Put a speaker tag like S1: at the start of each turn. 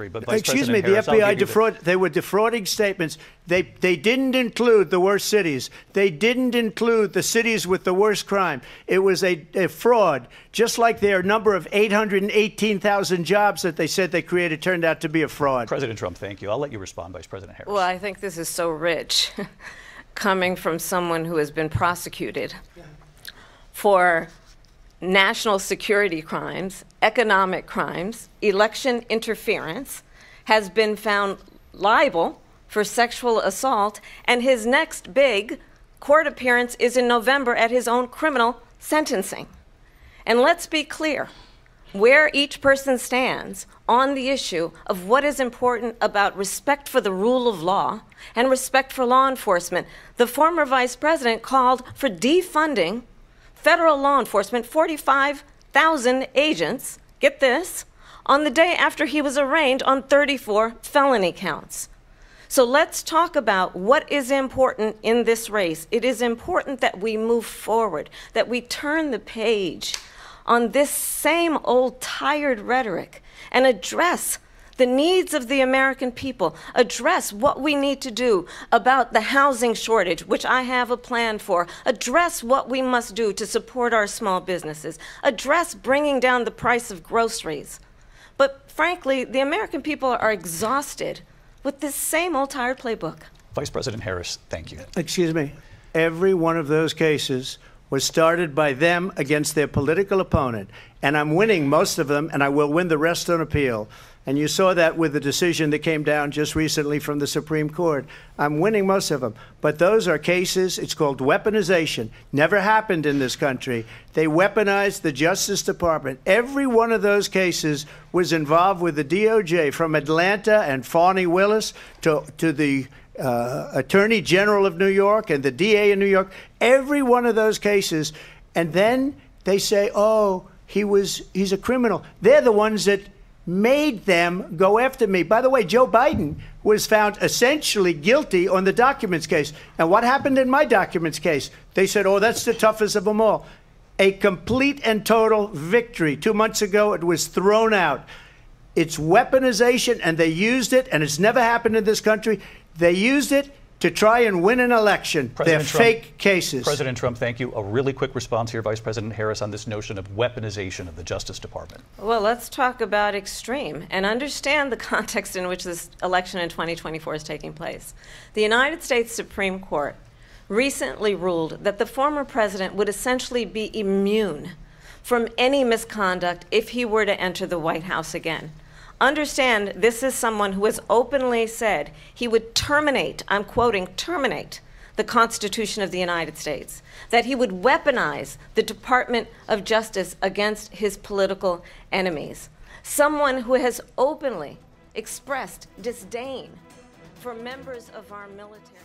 S1: Secretary, but Vice
S2: Excuse
S1: President
S2: me,
S1: Harris,
S2: the
S1: I'll
S2: FBI
S1: give you the-
S2: defraud. They were defrauding statements. They they didn't include the worst cities. They didn't include the cities with the worst crime. It was a, a fraud, just like their number of 818,000 jobs that they said they created turned out to be a fraud.
S1: President Trump, thank you. I'll let you respond, Vice President Harris.
S3: Well, I think this is so rich, coming from someone who has been prosecuted for national security crimes, economic crimes, election interference, has been found liable for sexual assault, and his next big court appearance is in November at his own criminal sentencing. And let's be clear where each person stands on the issue of what is important about respect for the rule of law and respect for law enforcement. The former vice president called for defunding federal law enforcement, 45,000 agents, get this, on the day after he was arraigned on 34 felony counts. So let's talk about what is important in this race. It is important that we move forward, that we turn the page on this same old tired rhetoric and address the needs of the American people, address what we need to do about the housing shortage, which I have a plan for, address what we must do to support our small businesses, address bringing down the price of groceries. But frankly, the American people are exhausted with this same old tired playbook.
S1: Vice President Harris, thank you.
S2: Excuse me. Every one of those cases was started by them against their political opponent. And I'm winning most of them, and I will win the rest on appeal. And you saw that with the decision that came down just recently from the Supreme Court. I'm winning most of them. But those are cases, it's called weaponization. Never happened in this country. They weaponized the Justice Department. Every one of those cases was involved with the DOJ, from Atlanta and Fani Willis to, to the uh, Attorney General of New York and the DA in New York, every one of those cases, and then they say, "Oh, he was he's a criminal." They're the ones that made them go after me. By the way, Joe Biden was found essentially guilty on the documents case. And what happened in my documents case? They said, "Oh, that's the toughest of them all." A complete and total victory. 2 months ago it was thrown out. It's weaponization, and they used it, and it's never happened in this country. They used it to try and win an election.
S1: President
S2: They're
S1: Trump-
S2: fake cases.
S1: President Trump, thank you. A really quick response here, Vice President Harris, on this notion of weaponization of the Justice Department.
S3: Well, let's talk about extreme and understand the context in which this election in 2024 is taking place. The United States Supreme Court recently ruled that the former president would essentially be immune from any misconduct if he were to enter the White House again. Understand, this is someone who has openly said he would terminate, I'm quoting, terminate the Constitution of the United States, that he would weaponize the Department of Justice against his political enemies. Someone who has openly expressed disdain for members of our military.